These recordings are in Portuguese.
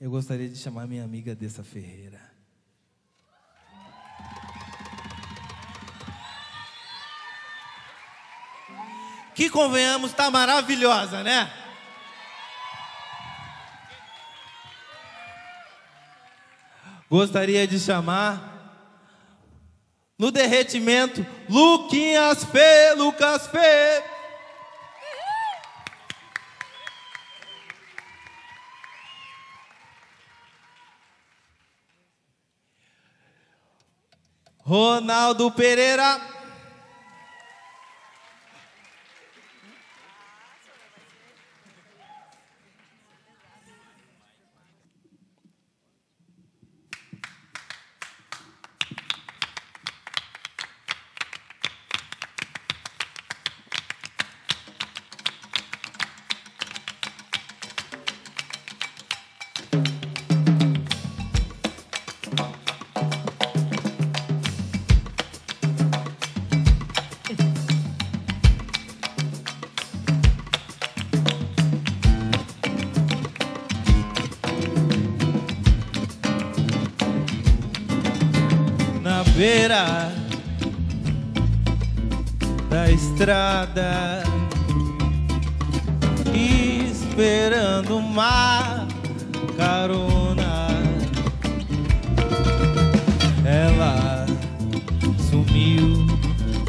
eu gostaria de chamar minha amiga Dessa Ferreira. Que convenhamos, está maravilhosa, né? Gostaria de chamar no derretimento Luquinhas Fê, Lucas Fê. Ronaldo Pereira. Beira da estrada, esperando uma carona. Ela sumiu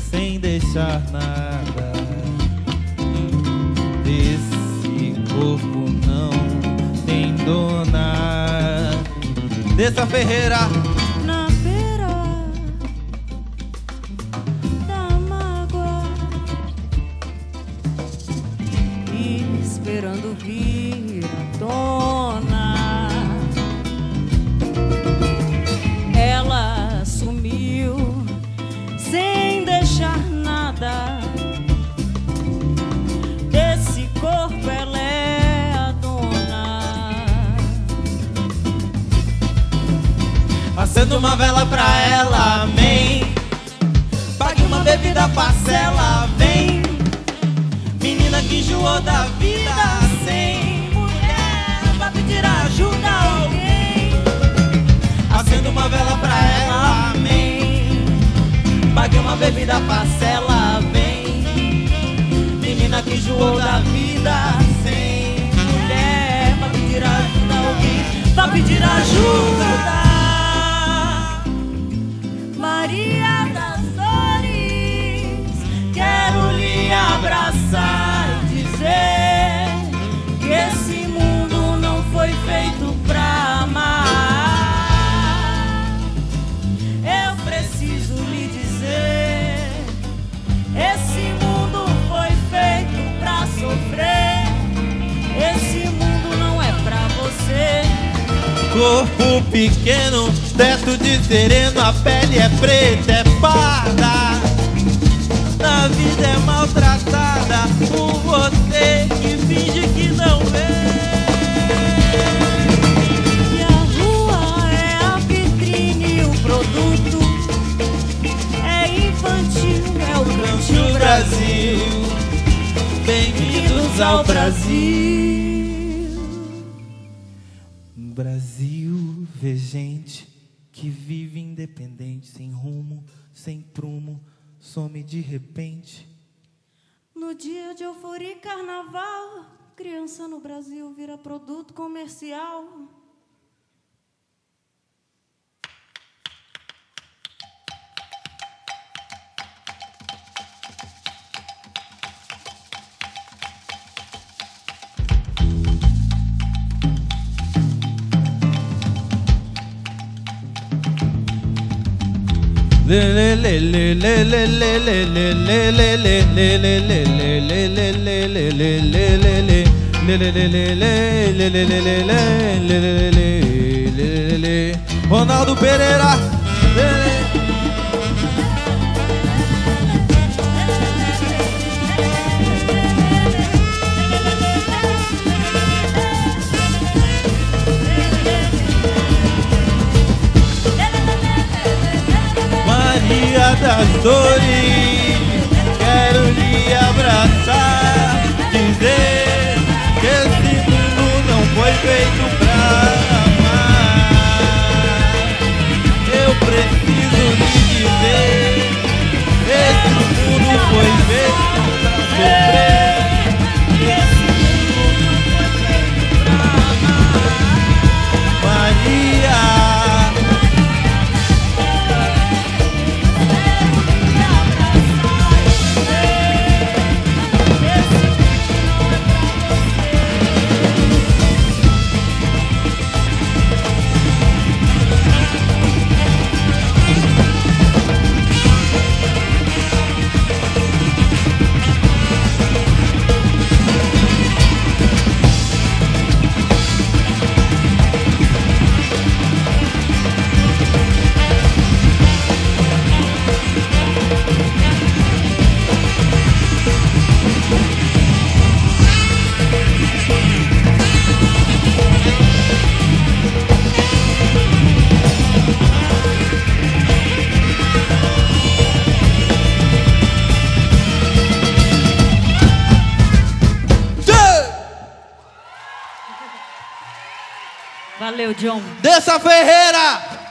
sem deixar nada. Esse corpo não tem dona. Dessa Ferreira. Acendo uma vela pra ela, amém. Pague uma bebida, parcela, vem. Menina que enjoou da vida sem mulher, vai pedir ajuda a alguém. Acendo uma vela pra ela, amém. Pague uma bebida, parcela, vem. Menina que enjoou da vida sem mulher, vai pedir ajuda a alguém. Vai pedir ajuda. Maria Corpo pequeno, teto de sereno, a pele é preta, é parda. Na vida é maltratada por você que finge que não vê. E a rua é a vitrine o produto é infantil, é o Cante grande o Brasil, bem-vindos ao Brasil. Vê gente que vive independente, sem rumo, sem prumo, some de repente. No dia de euforia e carnaval, criança no Brasil vira produto comercial. Ronaldo Pereira. Das Dores, Valeu, John. Dessa Ferreira!